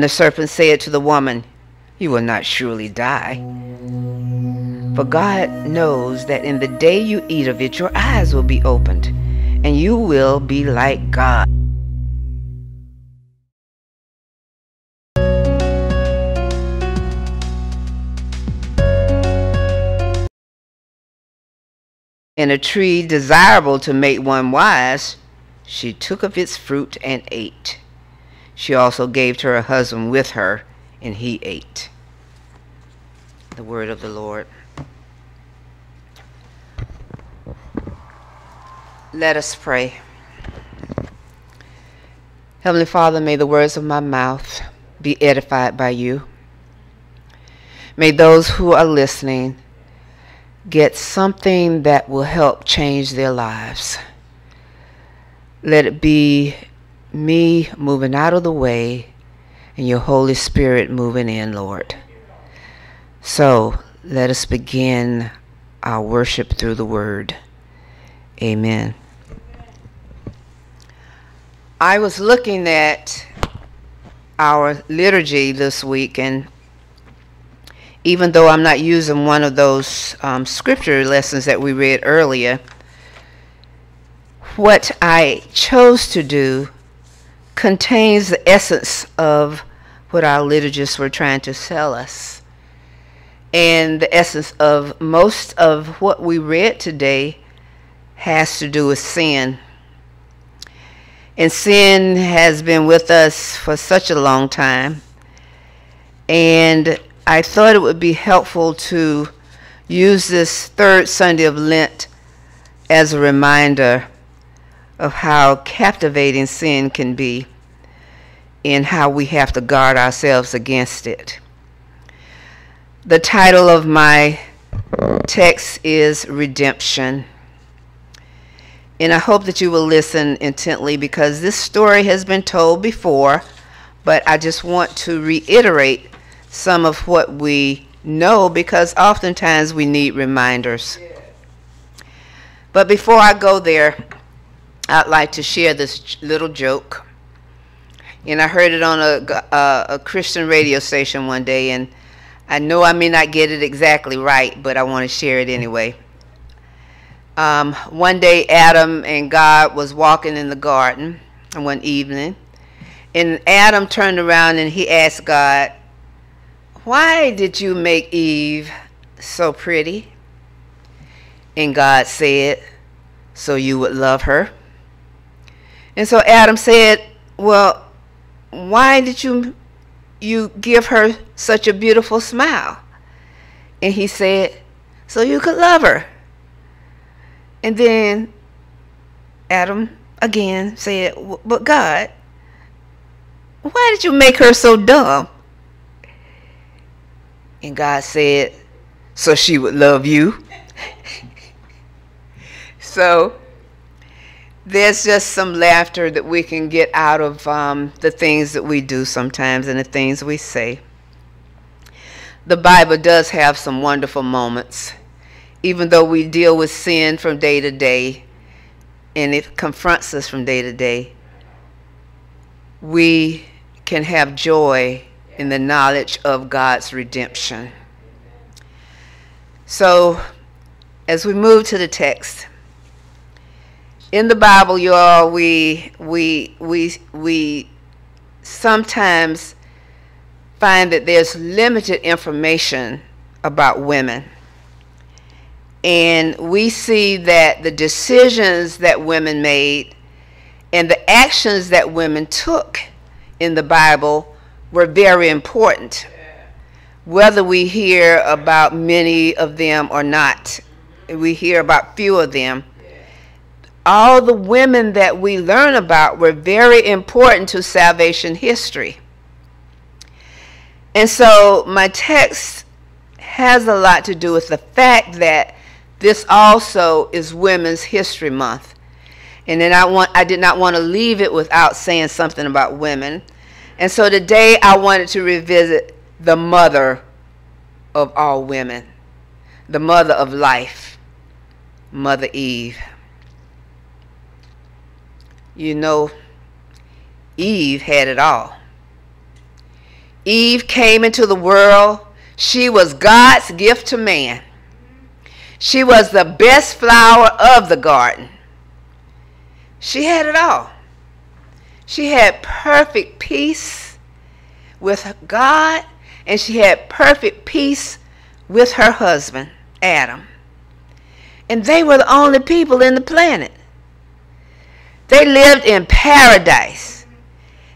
And the serpent said to the woman, You will not surely die. For God knows that in the day you eat of it, your eyes will be opened, and you will be like God. In a tree desirable to make one wise, she took of its fruit and ate. She also gave to her husband with her, and he ate. The word of the Lord. Let us pray. Heavenly Father, may the words of my mouth be edified by you. May those who are listening get something that will help change their lives. Let it be me moving out of the way and your Holy Spirit moving in, Lord. So let us begin our worship through the word. Amen. I was looking at our liturgy this week, and even though I'm not using one of those um, scripture lessons that we read earlier, what I chose to do contains the essence of what our liturgists were trying to sell us. And the essence of most of what we read today has to do with sin. And sin has been with us for such a long time. And I thought it would be helpful to use this third Sunday of Lent as a reminder of how captivating sin can be and how we have to guard ourselves against it. The title of my text is Redemption. And I hope that you will listen intently because this story has been told before, but I just want to reiterate some of what we know because oftentimes we need reminders. But before I go there, I'd like to share this little joke. And I heard it on a, a, a, Christian radio station one day, and I know I may not get it exactly right, but I want to share it anyway. Um, one day, Adam and God was walking in the garden one evening, and Adam turned around and he asked God, Why did you make Eve so pretty? And God said, So you would love her. And so Adam said, Well, why did you you give her such a beautiful smile? And he said, So you could love her. And then Adam again said, But God, why did you make her so dumb? And God said, So she would love you. so there's just some laughter that we can get out of um, the things that we do sometimes and the things we say. The Bible does have some wonderful moments. Even though we deal with sin from day to day and it confronts us from day to day, we can have joy in the knowledge of God's redemption. So, as we move to the text, in the Bible, y'all, we we we we sometimes find that there's limited information about women. And we see that the decisions that women made and the actions that women took in the Bible were very important, whether we hear about many of them or not. We hear about few of them all the women that we learn about were very important to salvation history. And so my text has a lot to do with the fact that this also is Women's History Month. And then I want I did not want to leave it without saying something about women. And so today I wanted to revisit the mother of all women, the mother of life, Mother Eve. You know, Eve had it all. Eve came into the world. She was God's gift to man. She was the best flower of the garden. She had it all. She had perfect peace with God, and she had perfect peace with her husband, Adam. And they were the only people in the planet. They lived in paradise.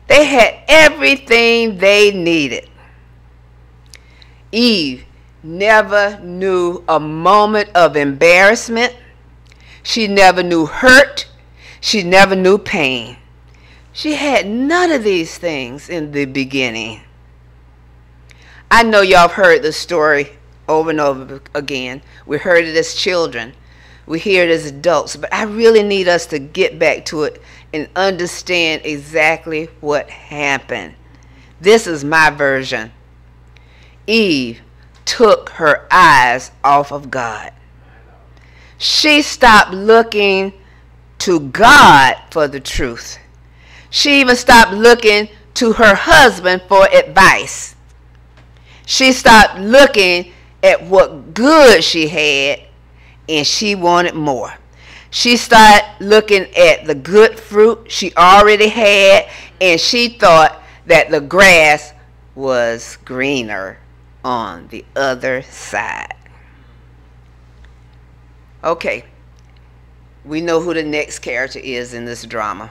They had everything they needed. Eve never knew a moment of embarrassment. She never knew hurt. She never knew pain. She had none of these things in the beginning. I know y'all have heard the story over and over again. We heard it as children we hear it as adults, but I really need us to get back to it and understand exactly what happened. This is my version. Eve took her eyes off of God. She stopped looking to God for the truth. She even stopped looking to her husband for advice. She stopped looking at what good she had and she wanted more. She started looking at the good fruit she already had, and she thought that the grass was greener on the other side. Okay, we know who the next character is in this drama,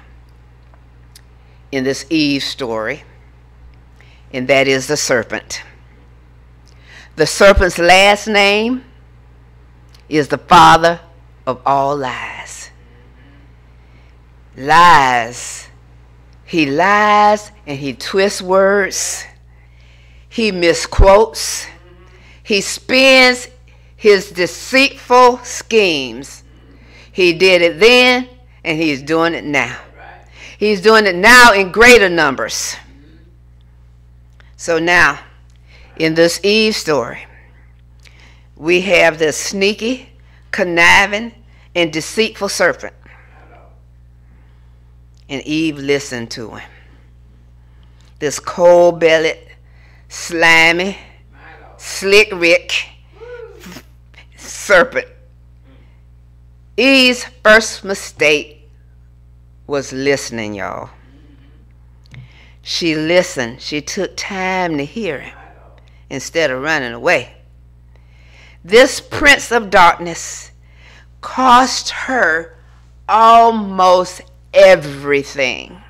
in this Eve story, and that is the serpent. The serpent's last name is the father of all lies. Lies. He lies and he twists words. He misquotes. He spins his deceitful schemes. He did it then and he's doing it now. He's doing it now in greater numbers. So now, in this Eve story, we have this sneaky, conniving, and deceitful serpent. And Eve listened to him. This cold bellied, slimy, slick Rick serpent. Eve's first mistake was listening, y'all. She listened. She took time to hear him instead of running away. This prince of darkness cost her almost everything.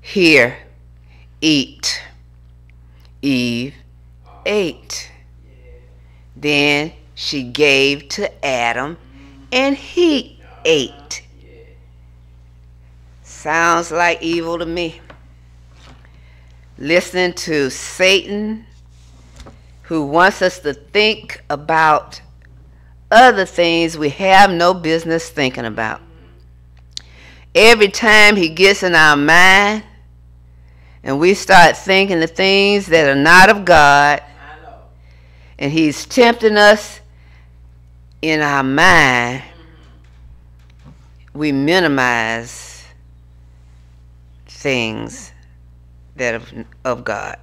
Here, eat. Eve ate. Then she gave to Adam, and he ate. Sounds like evil to me. Listening to Satan who wants us to think about other things we have no business thinking about. Every time he gets in our mind and we start thinking the things that are not of God, and he's tempting us in our mind, we minimize things that are of God.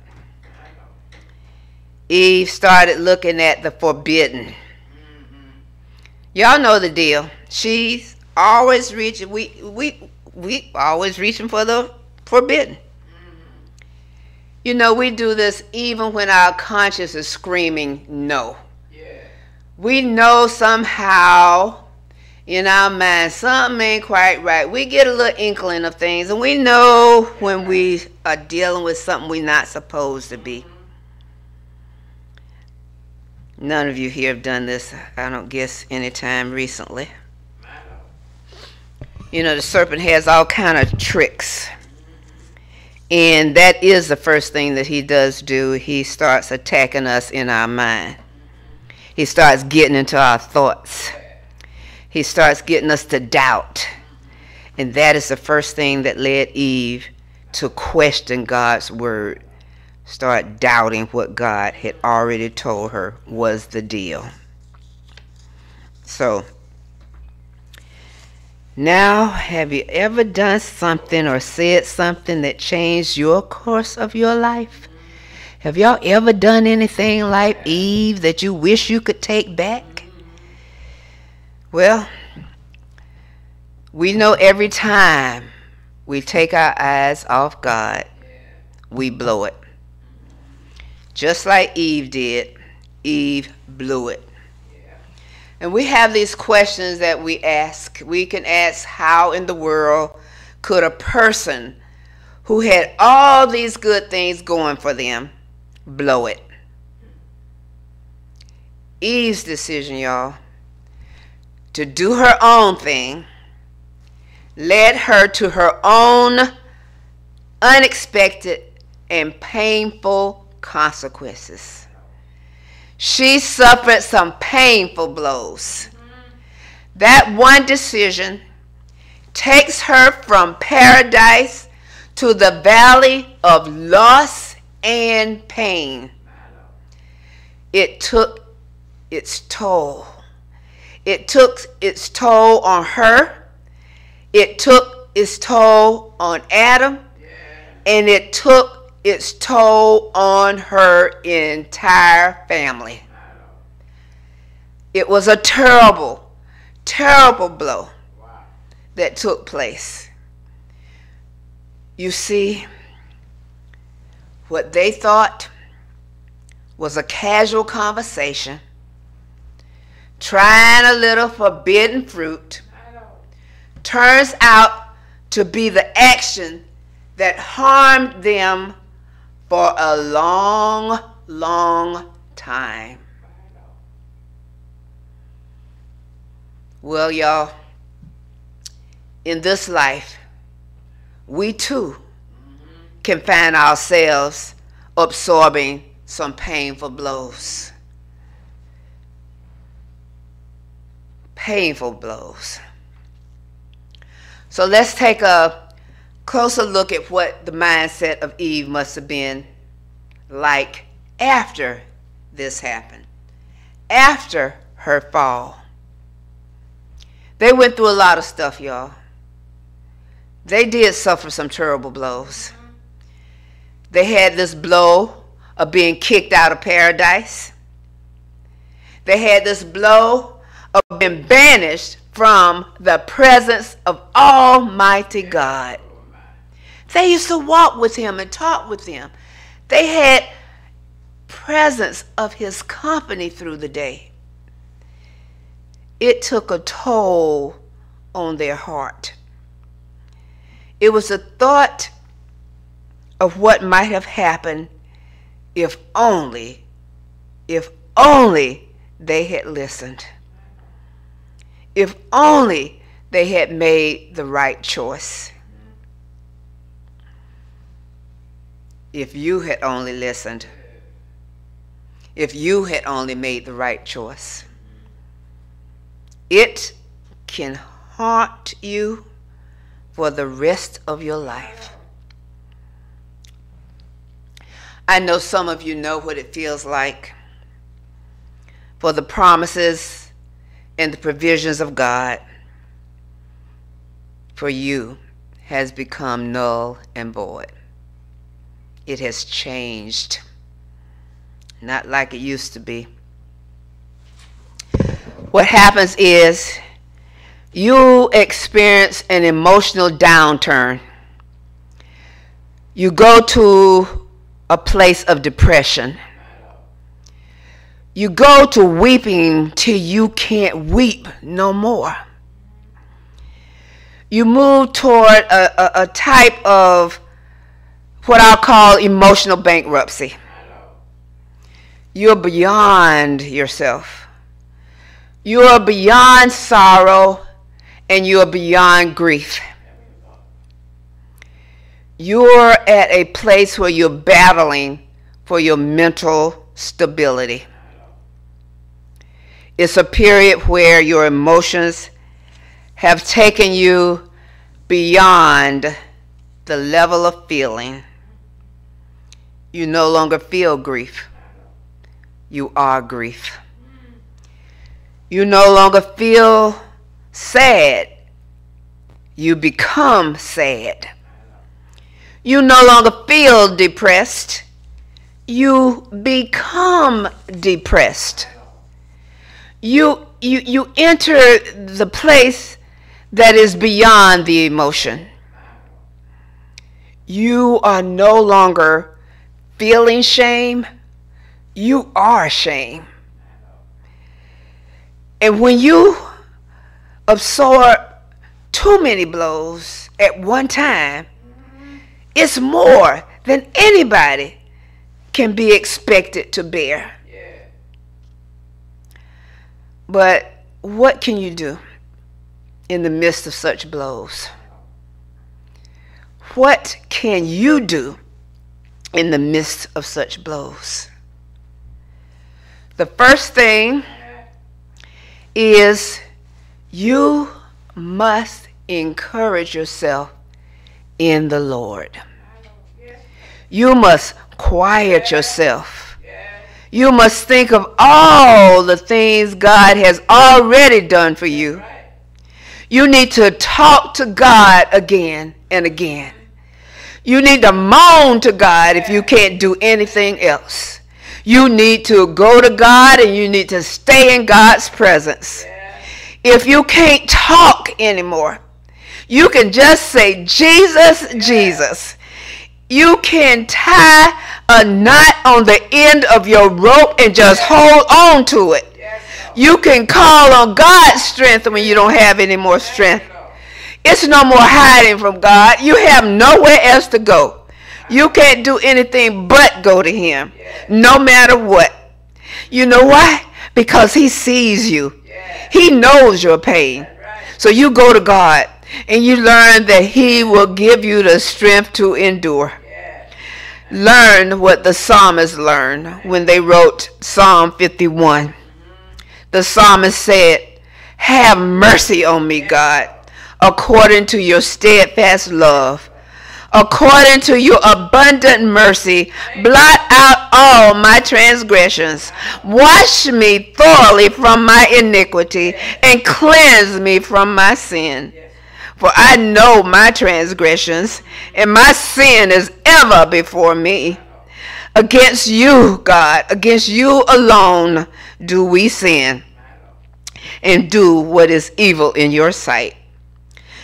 Eve started looking at the forbidden. Mm-hmm. Y'all know the deal. She's always reaching. We we we always reaching for the forbidden. Mm-hmm. You know, we do this even when our conscience is screaming no. Yeah. We know somehow in our mind something ain't quite right. We get a little inkling of things, and we know when we are dealing with something we're not supposed to be. None of you here have done this, I don't guess, any time recently. You know, the serpent has all kind of tricks. And that is the first thing that he does do. He starts attacking us in our mind. He starts getting into our thoughts. He starts getting us to doubt. And that is the first thing that led Eve to question God's word start doubting what God had already told her was the deal. So, Now, have you ever done something or said something that changed your course of your life? Have y'all ever done anything like Eve that you wish you could take back? Well, we know every time we take our eyes off God, we blow it. Just like Eve did, Eve blew it. And we have these questions that we ask. We can ask, How in the world could a person who had all these good things going for them blow it? Eve's decision, y'all, to do her own thing led her to her own unexpected and painful consequences. She suffered some painful blows. That one decision takes her from paradise to the valley of loss and pain. It took its toll. It took its toll on her. It took its toll on Adam. And it took its toll on her entire family. It was a terrible, terrible blow that took place. You see, what they thought was a casual conversation, trying a little forbidden fruit, turns out to be the action that harmed them for a long, long time. Well, y'all, in this life, we too can find ourselves absorbing some painful blows. Painful blows. So let's take a closer look at what the mindset of Eve must have been like after this happened, after her fall. They went through a lot of stuff, y'all. They did suffer some terrible blows. They had this blow of being kicked out of paradise. They had this blow of being banished from the presence of Almighty God. They used to walk with him and talk with him. They had presence of his company through the day. It took a toll on their heart. It was a thought of what might have happened if only, if only they had listened. If only they had made the right choice. If you had only listened, if you had only made the right choice. It can haunt you for the rest of your life. I know some of you know what it feels like for the promises and the provisions of God for you has become null and void it has changed. Not like it used to be. What happens is you experience an emotional downturn. You go to a place of depression. You go to weeping till you can't weep no more. You move toward a, a, a type of what I'll call emotional bankruptcy. You're beyond yourself. You are beyond sorrow and you are beyond grief. You're at a place where you're battling for your mental stability. It's a period where your emotions have taken you beyond the level of feeling you no longer feel grief. You are grief. You no longer feel sad. you become sad. You no longer feel depressed. You become depressed. You, you, you enter the place that is beyond the emotion. You are no longer feeling shame. You are shame. And when you absorb too many blows at one time, it's more than anybody can be expected to bear. But what can you do in the midst of such blows? What can you do in the midst of such blows? The first thing is you must encourage yourself in the Lord. You must quiet yourself. You must think of all the things God has already done for you. You need to talk to God again and again. You need to moan to God if you can't do anything else. You need to go to God and you need to stay in God's presence. If you can't talk anymore, you can just say, Jesus, Jesus. You can tie a knot on the end of your rope and just hold on to it. You can call on God's strength when you don't have any more strength. It's no more hiding from God. You have nowhere else to go. You can't do anything but go to Him, no matter what. You know why? Because He sees you, He knows your pain. So you go to God and you learn that He will give you the strength to endure. Learn what the psalmists learned when they wrote Psalm 51. The psalmist said, Have mercy on me, God, according to your steadfast love. According to your abundant mercy, blot out all my transgressions. Wash me thoroughly from my iniquity and cleanse me from my sin. For I know my transgressions, and my sin is ever before me. Against you, God, against you alone do we sin and do what is evil in your sight.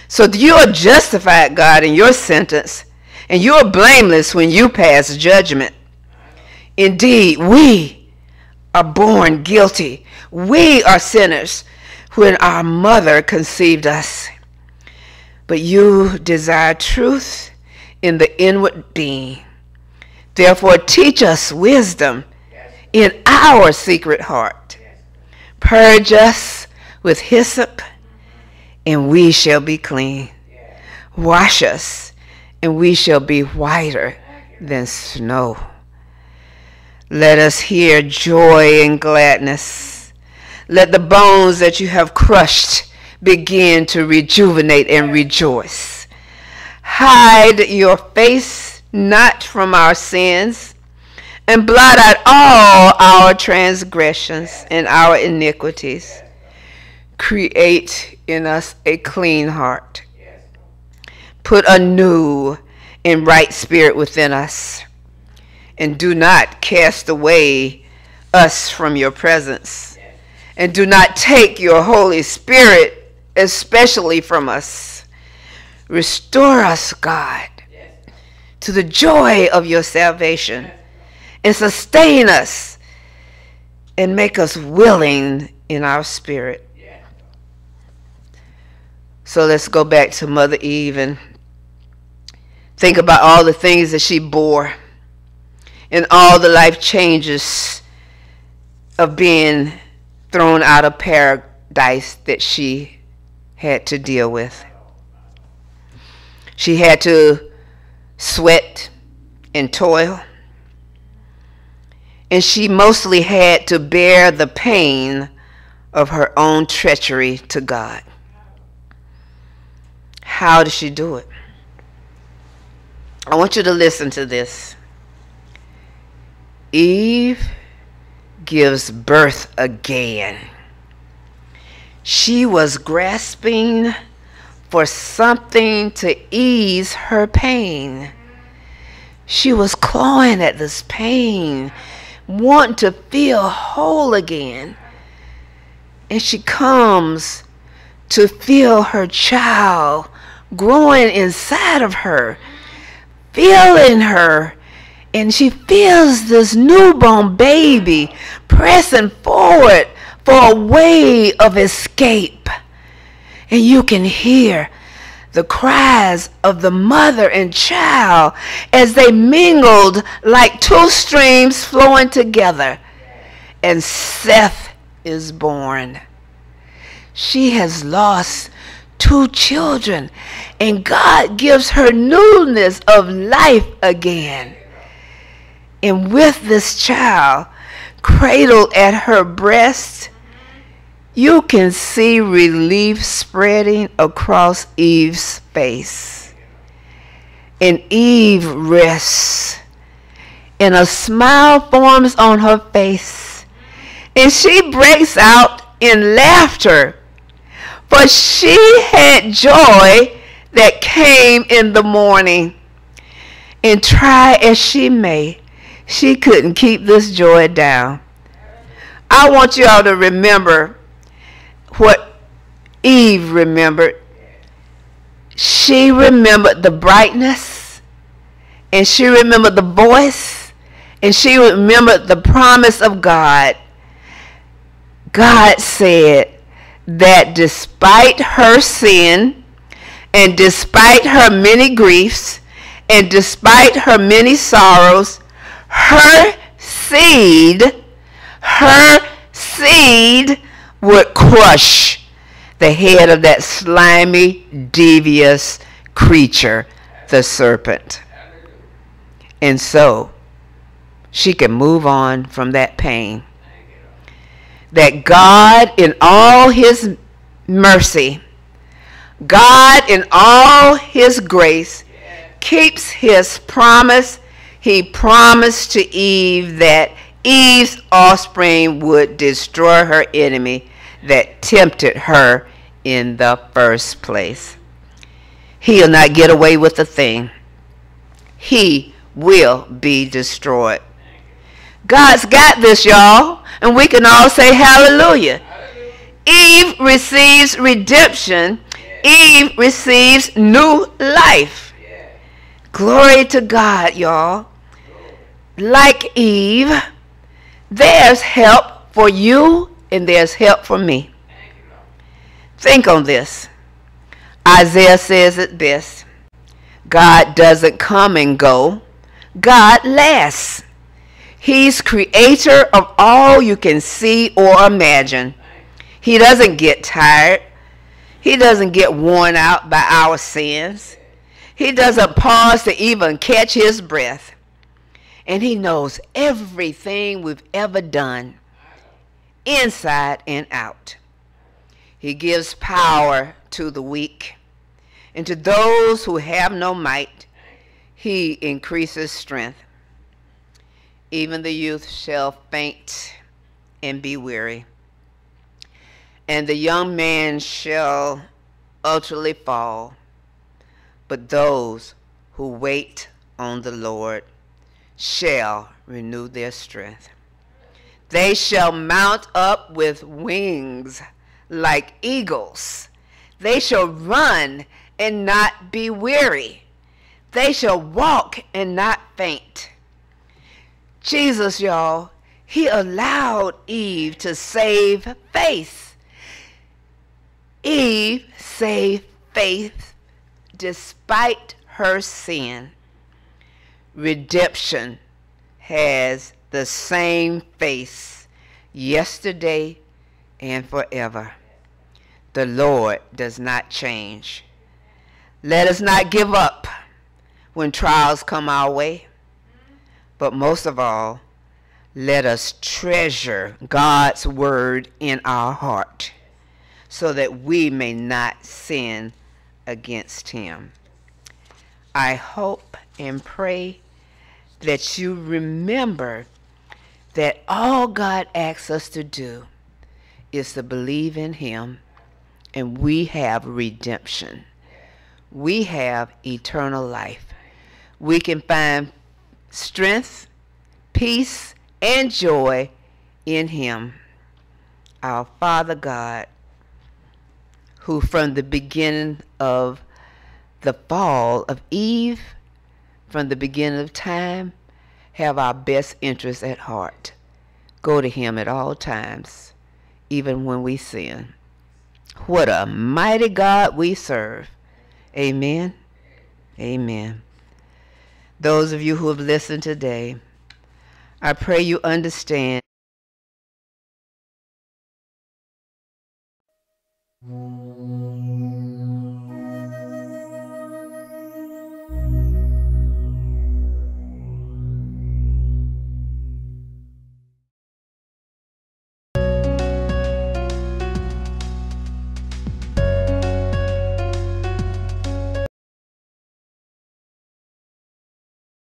So you are justified, God, in your sentence, and you are blameless when you pass judgment. Indeed, we are born guilty. We are sinners when our mother conceived us but you desire truth in the inward being. Therefore, teach us wisdom in our secret heart. Purge us with hyssop, and we shall be clean. Wash us, and we shall be whiter than snow. Let us hear joy and gladness. Let the bones that you have crushed begin to rejuvenate and rejoice. Hide your face not from our sins, and blot out all our transgressions and our iniquities. Create in us a clean heart. Put a new and right spirit within us. And do not cast away us from your presence. And do not take your Holy Spirit especially from us. Restore us, God, to the joy of your salvation and sustain us and make us willing in our spirit. So let's go back to Mother Eve and think about all the things that she bore and all the life changes of being thrown out of paradise that she had to deal with. She had to sweat and toil. And she mostly had to bear the pain of her own treachery to God. How did she do it? I want you to listen to this. Eve gives birth again. She was grasping for something to ease her pain. She was clawing at this pain, wanting to feel whole again. And she comes to feel her child growing inside of her, feeling her. And she feels this newborn baby pressing forward for a way of escape. And you can hear the cries of the mother and child as they mingled like two streams flowing together. And Seth is born. She has lost two children, and God gives her newness of life again. And with this child cradled at her breast, you can see relief spreading across Eve's face. And Eve rests, and a smile forms on her face, and she breaks out in laughter for she had joy that came in the morning. And try as she may, she couldn't keep this joy down. I want you all to remember what Eve remembered. She remembered the brightness, and she remembered the voice, and she remembered the promise of God. God said, that despite her sin and despite her many griefs and despite her many sorrows, her seed, her seed would crush the head of that slimy, devious creature, the serpent. And so she can move on from that pain that God, in all his mercy, God, in all his grace, keeps his promise. He promised to Eve that Eve's offspring would destroy her enemy that tempted her in the first place. He'll not get away with a thing. He will be destroyed. God's got this, y'all. And we can all say hallelujah. Eve receives redemption. Eve receives new life. Glory to God, y'all. Like Eve, there's help for you and there's help for me. Think on this. Isaiah says it best God doesn't come and go, God lasts. He's creator of all you can see or imagine. He doesn't get tired. He doesn't get worn out by our sins. He doesn't pause to even catch his breath. And he knows everything we've ever done, inside and out. He gives power to the weak, and to those who have no might, he increases strength. Even the youth shall faint and be weary, and the young man shall utterly fall. But those who wait on the Lord shall renew their strength. They shall mount up with wings like eagles. They shall run and not be weary. They shall walk and not faint. Jesus, y'all, he allowed Eve to save faith. Eve saved faith despite her sin. Redemption has the same face yesterday and forever. The Lord does not change. Let us not give up when trials come our way. But most of all, let us treasure God's word in our heart so that we may not sin against him. I hope and pray that you remember that all God asks us to do is to believe in him and we have redemption. we have eternal life. We can find strength, peace, and joy in Him. Our Father God, who from the beginning of the fall of Eve, from the beginning of time, have our best interests at heart. Go to Him at all times, even when we sin. What a mighty God we serve. Amen. Amen those of you who have listened today. I pray you understand. Mm.